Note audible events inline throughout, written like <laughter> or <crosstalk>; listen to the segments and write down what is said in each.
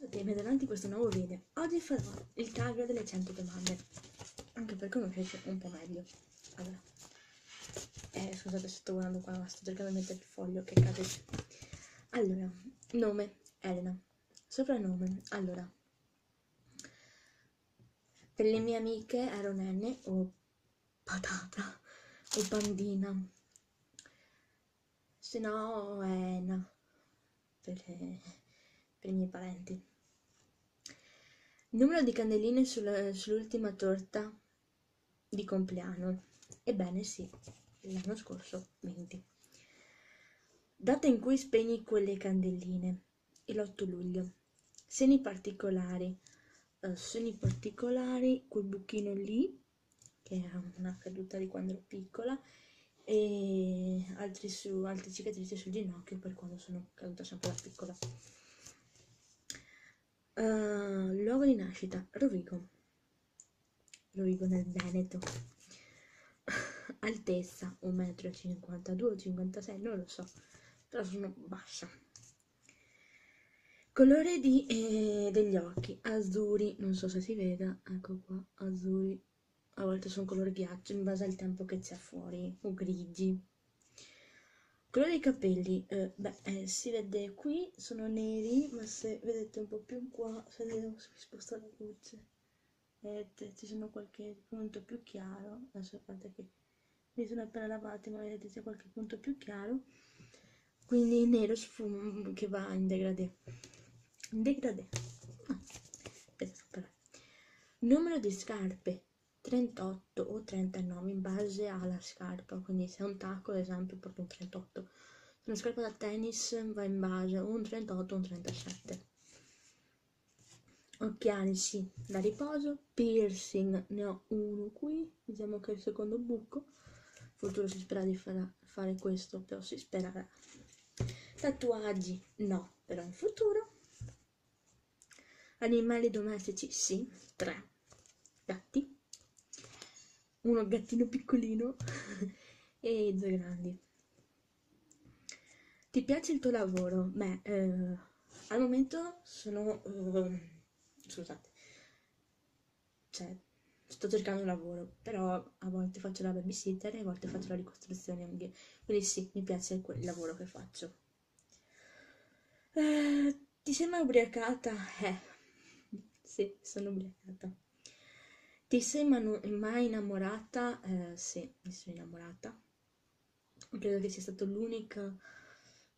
Bene, davanti a questo nuovo video. Oggi farò il tag delle 100 domande. Anche per conoscerci un po' meglio. Allora. Eh, scusate sto guardando qua, sto cercando di mettere il foglio che cade giù. Allora, nome, Elena. Soprannome, allora. Per le mie amiche ero nenne o patata o bambina. Se no è. Per, per i miei parenti. Numero di candeline sulla- sull'ultima torta di compleanno. Ebbene sì, l'anno scorso 20. Data in cui spegni quelle candeline, l'8 luglio. Segni particolari. eh, segni particolari, quel buchino lì, che è una caduta di quando ero piccola, e altri su, altre cicatrici sul ginocchio per quando sono caduta sempre da piccola. Eh, luogo di nascita, Rovigo. Rovigo nel Veneto. <sighs> Altezza 1,52 m o 56 non lo so, però sono bassa. Colore di, eh, degli occhi, azzurri, non so se si veda, ecco qua, azzurri, a volte sono colore ghiaccio in base al tempo che c'è fuori, o grigi. Colore dei capelli, eh, beh, eh, si vede qui, sono neri, ma se vedete un po' più qua, se devo spostare la luce, vedete, ci sono qualche punto più chiaro, adesso a che mi sono appena lavati, ma vedete c'è qualche punto più chiaro, quindi nero sfumo che va in degradé. In degradé. Ah. Numero di scarpe 38 o 39 in base alla scarpa, quindi se è un tacco ad esempio proprio un 38. Se una scarpa da tennis va in base un 38 o un 37. Occhiali sì, da riposo, piercing ne ho uno qui, diciamo che è il secondo buco, in futuro si spera di fare, fare questo, però si spera. Tatuaggi no, però in futuro. Animali domestici sì, tre. Gatti, uno gattino piccolino <laughs> e due grandi. Ti piace il tuo lavoro? Beh, eh, al momento sono... eh, scusate, cioè, sto cercando un lavoro, però a volte faccio la babysitter e a volte faccio la ricostruzione anche. Quindi sì, mi piace quel lavoro che faccio. Eh, ti mai ubriacata? Eh, sì, sono ubriacata. Ti sei mai innamorata? Eh, sì, mi sono innamorata. Credo che sia stata l'unica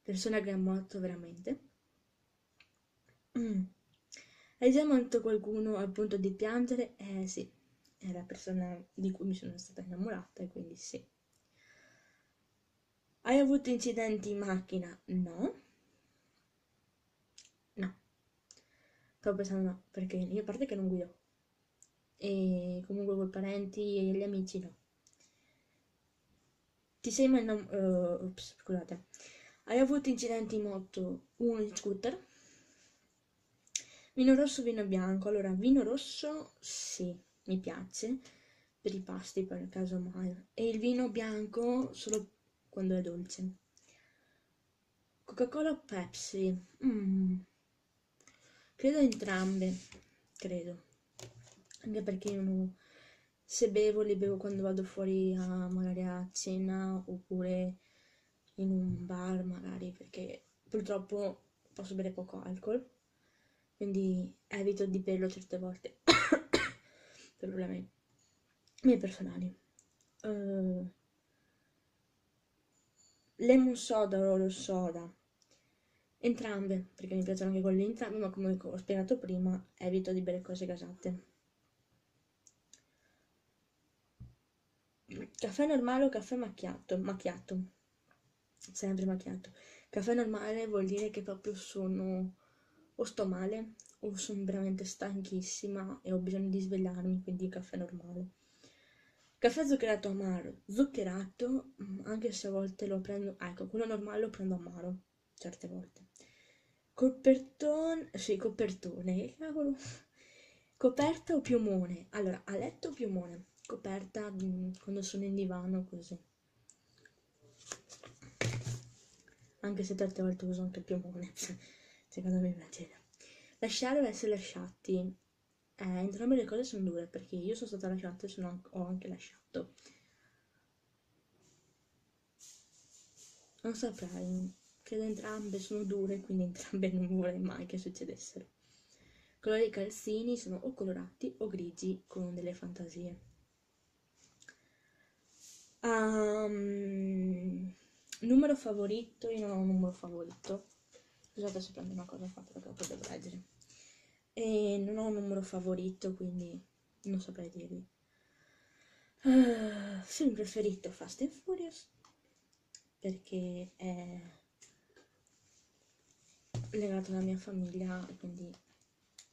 persona che ho amato veramente. Mm. Hai già amato qualcuno al punto di piangere? Eh sì, è la persona di cui mi sono stata innamorata quindi sì. Hai avuto incidenti in macchina? No. No. Stavo pensando no, perché io a parte che non guido. E comunque con i parenti e gli amici no. Ti sei mai innamorato? ops, scusate. Hai avuto incidenti in moto? Uno in scooter? Vino rosso, vino bianco. Allora, vino rosso sì, mi piace per i pasti per caso mai. E il vino bianco solo quando è dolce. Coca-Cola o Pepsi? Mm. Credo entrambe, credo. Anche perché io se bevo li bevo quando vado fuori a magari a cena oppure in un bar magari perché purtroppo posso bere poco alcol quindi evito di berlo certe volte. Per <coughs> problemi miei personali. Eh, lemon soda o lo soda. Entrambe perché mi piacciono anche quelle entrambe ma come ho spiegato prima evito di bere cose gasate caffè normale o caffè macchiato macchiato sempre macchiato caffè normale vuol dire che proprio sono o sto male o sono veramente stanchissima e ho bisogno di svegliarmi, quindi caffè normale. Caffè zuccherato amaro, zuccherato, mm, anche se a volte lo prendo, ecco, quello normale lo prendo amaro, certe volte. Copertone, sì, copertone, che cavolo. Coperta o piumone? Allora, a letto o piumone? Coperta quando sono in divano, così. Anche se tante volte uso anche il piumone, <laughs> secondo me mi piace. Lasciare o essere lasciati. Eh, entrambe le cose sono dure perché io sono stata lasciata e sono, ho anche lasciato. Non saprei, credo entrambe sono dure, quindi entrambe non vorrei mai che succedessero. Colori calzini sono o colorati o grigi con delle fantasie. Um, numero favorito, io non ho un numero favorito. Scusate se prendo una cosa fatta perché poi devo leggere. E non ho un numero favorito, quindi non saprei dirvi. Uh, film preferito Fast and Furious perché è legato alla mia famiglia quindi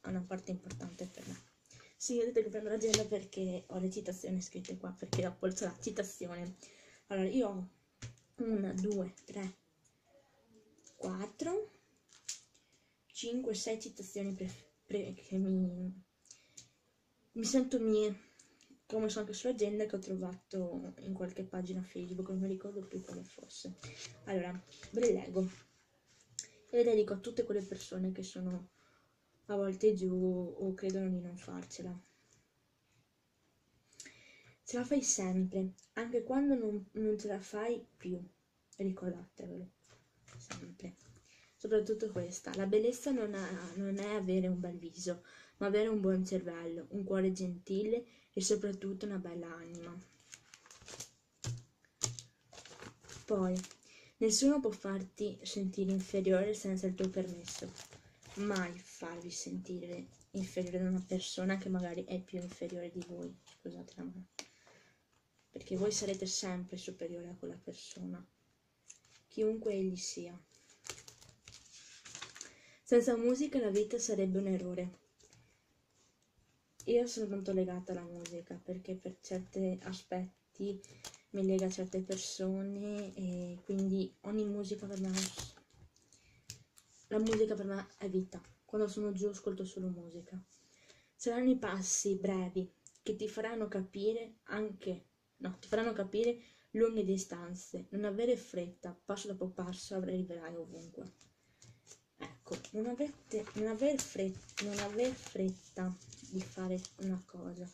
ha una parte importante per me. Sì, vedete che prendo l'agenda perché ho le citazioni scritte qua, perché ho polso la citazione. Allora, io ho 1, 2, 3, 4, 5, 6 citazioni che mi, mi sento mie come so anche sull'agenda che ho trovato in qualche pagina Facebook, non mi ricordo più quale fosse. Allora, ve le leggo e le dedico a tutte quelle persone che sono a volte giù o credono di non farcela. Ce la fai sempre, anche quando non, non ce la fai più, ricordatevelo, sempre. Soprattutto questa, la bellezza non, ha, non è avere un bel viso, ma avere un buon cervello, un cuore gentile e soprattutto una bella anima. Poi, nessuno può farti sentire inferiore senza il tuo permesso. Mai farvi sentire inferiore da una persona che magari è più inferiore di voi. Scusate la mano. Perché voi sarete sempre superiori a quella persona, chiunque egli sia. Senza musica la vita sarebbe un errore. Io sono molto legata alla musica perché per certi aspetti mi lega a certe persone e quindi ogni musica per me la musica per me è vita. Quando sono giù ascolto solo musica. Saranno i passi brevi che ti faranno capire anche no, ti faranno capire lunghe distanze. Non avere fretta, passo dopo passo arriverai ovunque. Ecco, non, avete, non, aver fretta, non aver fretta di fare una cosa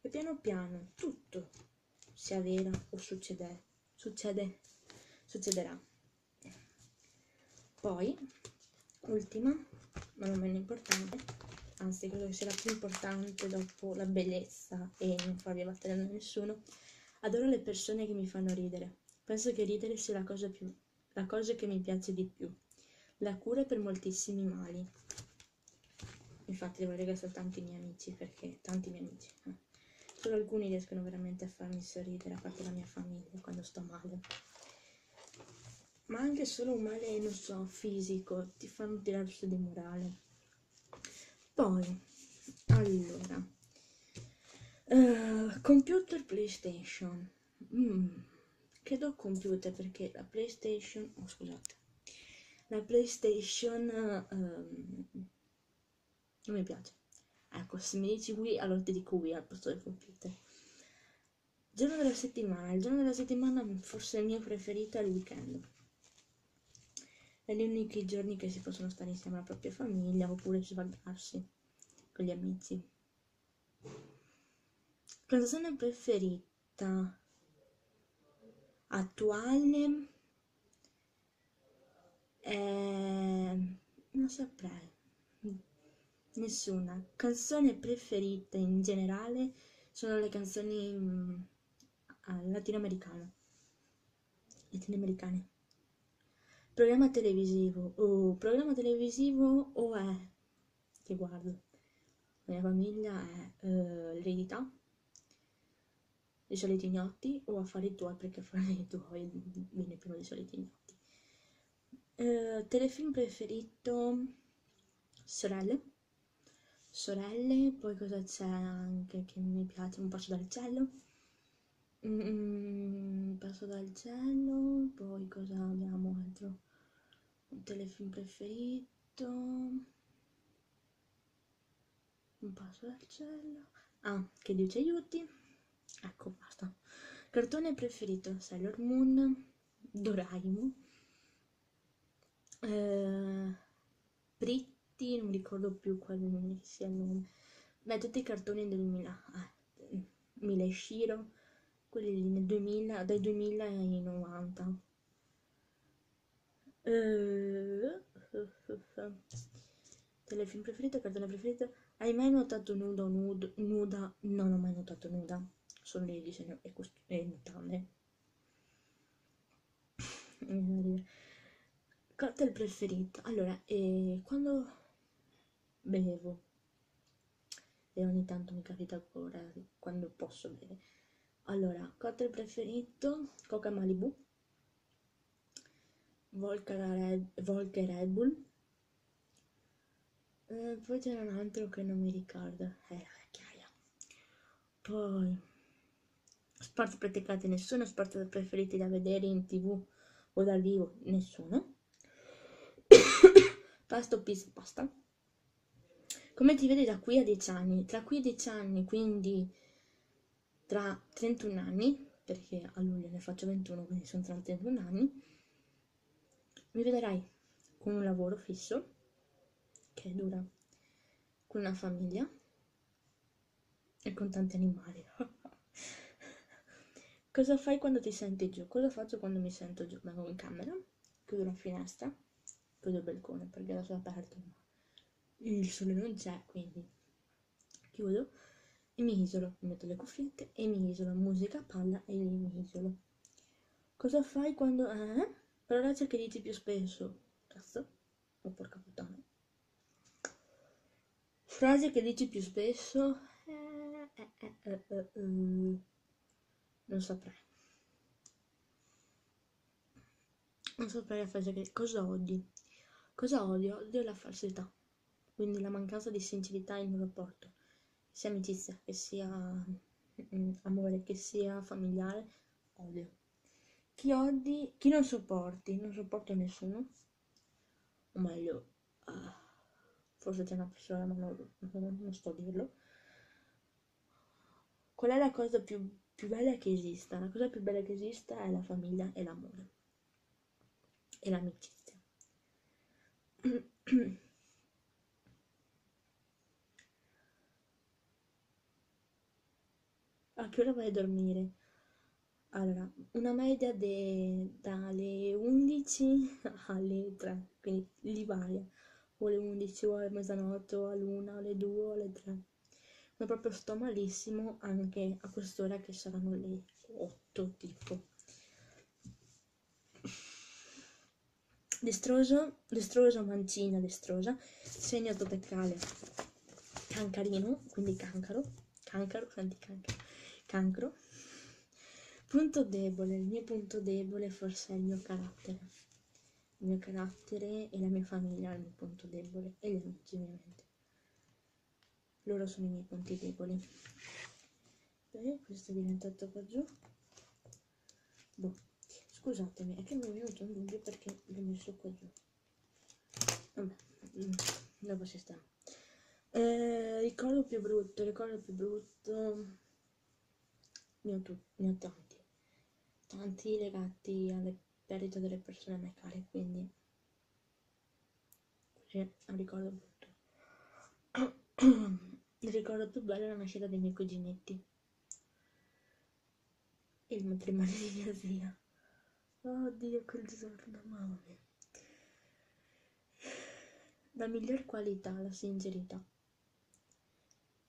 e piano piano tutto si avvera o succede, succede, succederà. Poi, ultima, ma non meno importante, anzi credo che sia la più importante dopo la bellezza e non farvi battere da nessuno, adoro le persone che mi fanno ridere. Penso che ridere sia la cosa, più, la cosa che mi piace di più. La cura per moltissimi mali. Infatti devo ringraziare tanti miei amici perché tanti miei amici. Eh. Solo alcuni riescono veramente a farmi sorridere, a parte la mia famiglia quando sto male. Ma anche solo un male, non so, fisico, ti fanno tirare su di morale. Poi, allora, uh, computer PlayStation. Mm, credo computer perché la PlayStation, oh scusate, la PlayStation um, non mi piace. Ecco, se mi dici Wii, allora ti dico Wii al posto del computer. Giorno della settimana. Il giorno della settimana forse il mio preferito è il weekend. È gli unici giorni che si possono stare insieme alla propria famiglia oppure svagarsi con gli amici. Canzone preferita attuale eh, non saprei Nessuna. Canzone preferita in generale sono le canzoni mm, latinoamericane. Latinoamericane. Programma televisivo. Oh, programma televisivo o è? Che guardo. La mia famiglia è uh, l'eredità, i soliti ignotti o affari tuoi perché affari <laughs> tuoi viene prima dei soliti ignotti. Uh, telefilm preferito? Sorelle. Sorelle, poi cosa c'è anche che mi piace, un passo dal cielo, mm, passo dal cielo, poi cosa abbiamo altro, un telefilm preferito, un passo dal cielo, ah, che Dio ci aiuti, ecco basta, cartone preferito, Sailor Moon, Doraemon, eh, fumetti, non ricordo più quale sia il nome. Beh, tutti i cartoni del 2000, eh, Mila e Shiro, quelli nel 2000, dai 2000 ai 90. Uh, telefilm preferito, cartone preferito? Hai mai notato nudo nudo, nuda? Non ho mai notato nuda, solo lì disegno e, cost- e mutande. Cocktail preferito? Allora, eh, quando bevo, e ogni tanto mi capita ancora, quando posso bere. Allora, cocktail preferito, Coca Malibu, Volca Red, Volca Red Bull, eh, poi c'era un altro che non mi ricordo, eh, la vecchiaia. Poi, sport praticati nessuno, sport preferiti da vedere in tv o dal vivo nessuno. <coughs> pasta o pizza pasta. Come ti vedi da qui a 10 anni? Tra qui a 10 anni, quindi tra 31 anni, perché a luglio ne faccio 21, quindi sono tra 31 anni, mi vedrai con un lavoro fisso che dura con una famiglia e con tanti animali. <laughs> Cosa fai quando ti senti giù? Cosa faccio quando mi sento giù? Vengo in camera, chiudo la finestra, chiudo il balcone perché lascio aperto, ma il sole non c'è, quindi chiudo e mi isolo, mi metto le cuffiette e mi isolo, musica, palla e mi isolo. Cosa fai quando... Eh? Parola che dici più spesso. Cazzo? Oh, porca puttana. Frase che dici più spesso. Eh, eh, eh, eh, eh non saprei. Non saprei la frase che... Cosa odi? Cosa odio? Odio la falsità. Quindi la mancanza di sincerità in un rapporto. Sia amicizia, che sia mm, amore, che sia familiare. Odio. Chi odi, chi non sopporti, non sopporto nessuno. O meglio, uh, forse c'è una persona, ma non, non, sto a dirlo. Qual è la cosa più, più bella che esista? La cosa più bella che esista è la famiglia e l'amore. E l'amicizia. <clears throat> a che ora vai a dormire? Allora, una media de, dalle 11 alle 3, quindi li varia, o alle 11 o alle mezzanotte o all'una, alle 2 o alle 3. Ma proprio sto malissimo anche a quest'ora che saranno le 8 tipo. Destroso, destroso, mancina, destrosa, segno topicale, cancarino, quindi cancaro, cancaro, senti cancaro, cancro Punto debole, il mio punto debole forse è il mio carattere. Il mio carattere e la mia famiglia è il mio punto debole e gli amici ovviamente. Loro sono i miei punti deboli. Beh, questo è diventato qua giù. Boh, scusatemi, è che mi è venuto un dubbio perché l'ho messo qua giù. Vabbè, mm, dopo sistema. Eh, ricordo più brutto, ricordo più brutto. Ne ho, tu, ne ho tanti tanti legati alle perdite delle persone a me care, quindi un ricordo brutto. Il ricordo più bello è la nascita dei miei cuginetti. Il matrimonio di mia zia. Oddio, quel giorno, mamma mia. La miglior qualità, la sincerità.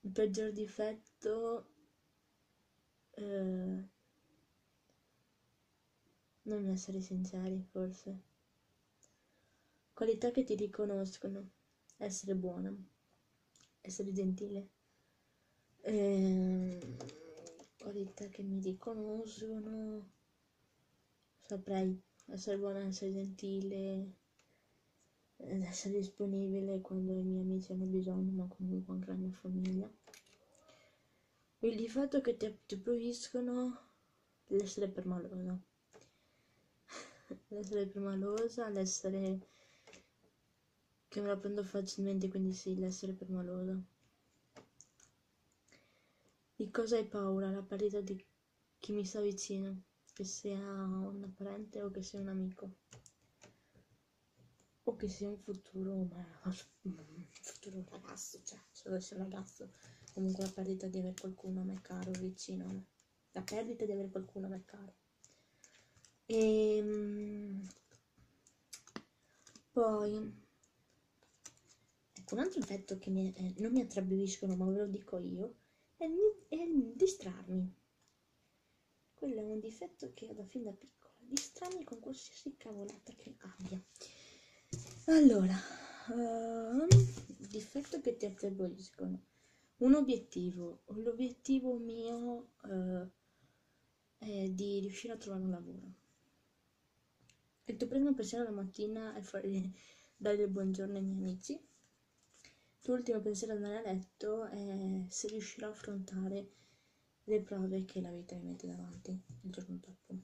Il peggior difetto... Eh, non essere sinceri, forse. Qualità che ti riconoscono. Essere buona. Essere gentile. Ehm, qualità che mi riconoscono. Saprei essere buona, essere gentile. Essere disponibile quando i miei amici hanno bisogno, ma comunque anche la mia famiglia. Il difetto che ti attribuiscono l'essere permalosa l'essere permalosa, l'essere che me la prendo facilmente, quindi sì, l'essere permalosa. Di cosa hai paura? La perdita di chi mi sta vicino, che sia un parente o che sia un amico. o che sia un futuro, ma <laughs> un futuro ragazzo, cioè se deve essere un ragazzo, comunque la perdita di avere qualcuno a me caro vicino la perdita di avere qualcuno a me caro. E ehm, poi ecco un altro effetto che mi, eh, non mi attribuiscono, ma ve lo dico io, è, è distrarmi. Quello è un difetto che ho da fin da piccola, distrarmi con qualsiasi cavolata che abbia. Allora, uh, difetto che ti attribuiscono. Un obiettivo. L'obiettivo mio uh, è di riuscire a trovare un lavoro. Il tuo primo pensiero la mattina è fare, dare il buongiorno ai miei amici. Il tuo ultimo pensiero andare a letto è se riuscirò a affrontare le prove che la vita mi mette davanti il giorno dopo.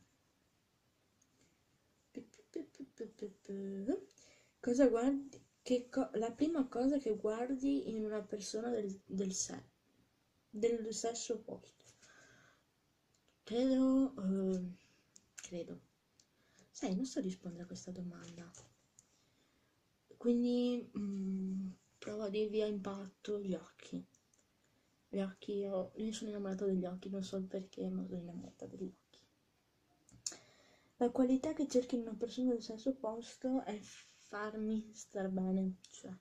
Cosa guardi? Co la prima cosa che guardi in una persona del, del sé, del sesso opposto. Credo, uh, credo. Sai, non so rispondere a questa domanda. Quindi mh, mm, provo a dirvi a impatto gli occhi. Gli occhi, io, io sono innamorata degli occhi, non so perché, ma sono innamorata degli occhi. La qualità che cerchi in una persona del sesso opposto è farmi star bene, cioè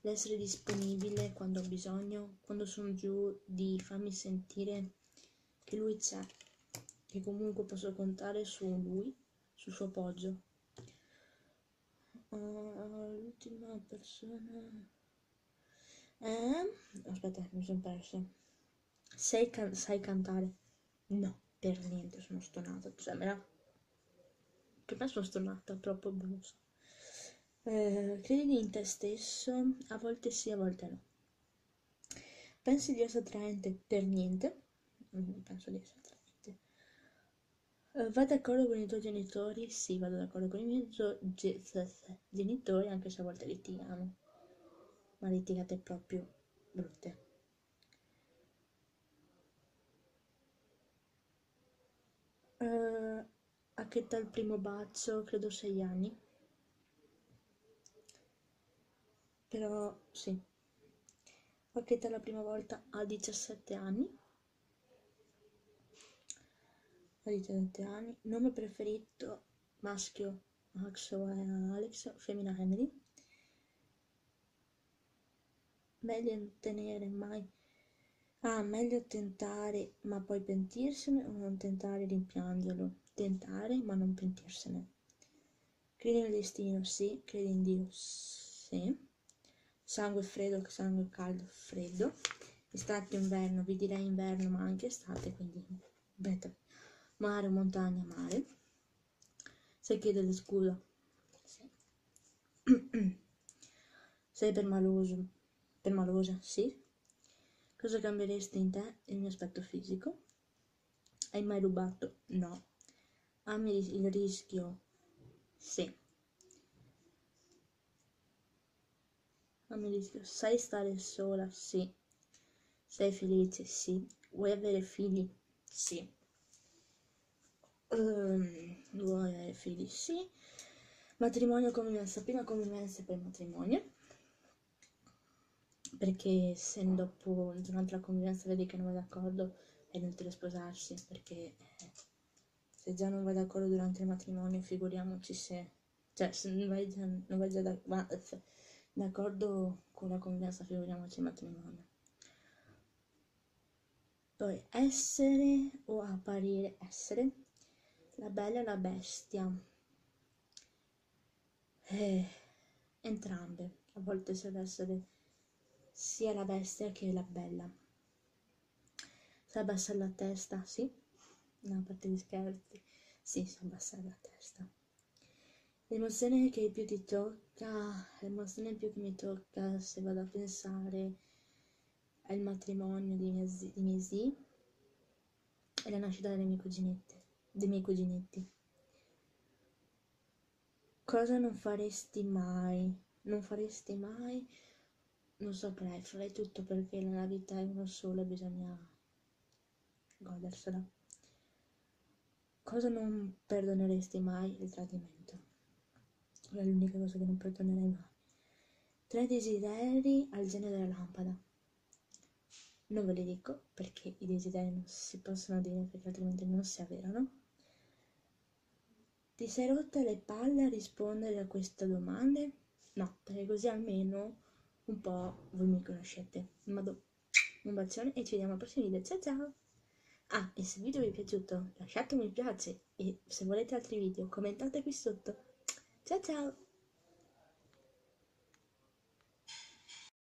l'essere disponibile quando ho bisogno, quando sono giù, di farmi sentire che lui c'è, che comunque posso contare su lui, sul suo appoggio. Uh, l'ultima persona... Eh? Aspetta, mi sono persa. Sai, can sai cantare? No, per niente, sono stonata. Cioè, me la... Per me sono stonata, troppo blusa. Eh, credi in te stesso? A volte sì, a volte no. Pensi di essere attraente? Per niente. Non penso di essere attraente. Eh, vai d'accordo con i tuoi genitori? Sì, vado d'accordo con i miei genitori, anche se a volte litigano. Ma litigate proprio brutte. Uh, a che tal primo bacio? Credo sei anni. Però sì. Pacchetta la prima volta a 17 anni. A 17 anni. Nome preferito maschio Max o Alex, femmina Henry. Meglio tenere mai. Ah, meglio tentare ma poi pentirsene o non tentare rimpiangerlo. Tentare ma non pentirsene. Credi nel destino? Sì. Credi in Dio? Sì sangue freddo, sangue caldo, freddo. Estate, inverno, vi direi inverno, ma anche estate, quindi beta. Mare, montagna, mare. Sei chiede scudo. Sì. Sei permaloso. Permalosa, sì. Cosa cambieresti in te? Il mio aspetto fisico. Hai mai rubato? No. Ami il rischio? Sì. Mi dice, sai stare sola? Sì. Sei felice? Sì. Vuoi avere figli? Sì. Um, vuoi avere figli? Sì. Matrimonio, convivenza, prima convivenza e poi matrimonio. Perché se dopo durante la convivenza vedi che non vai d'accordo è inutile sposarsi, perché eh, se già non vai d'accordo durante il matrimonio, figuriamoci se... Cioè, se non vai già, non vai già d'accordo d'accordo con la convivenza, figuriamoci il matrimonio. Poi essere o apparire essere, la bella e la bestia. Eh, entrambe, a volte si deve essere sia la bestia che la bella. Sai abbassare la testa, sì? No, a parte gli scherzi. Sì, si abbassare la testa. L'emozione che più ti tocca, l'emozione più che mi tocca se vado a pensare al matrimonio di miei zi, di miei zi e la nascita delle mie cuginette, dei miei cuginetti. Cosa non faresti mai? Non faresti mai? Non saprei, farei tutto perché la vita è una sola e bisogna godersela. Cosa non perdoneresti mai? Il tradimento. È l'unica cosa che non perdonerei mai. Tre desideri al genio della lampada. Non ve li dico perché i desideri non si possono dire perché altrimenti non si avverano. Ti sei rotta le palle a rispondere a queste domande? No, perché così almeno un po' voi mi conoscete. Un bacione e ci vediamo al prossimo video. Ciao ciao! Ah, e se il video vi è piaciuto lasciate un mi piace e se volete altri video commentate qui sotto. Ciao ciao!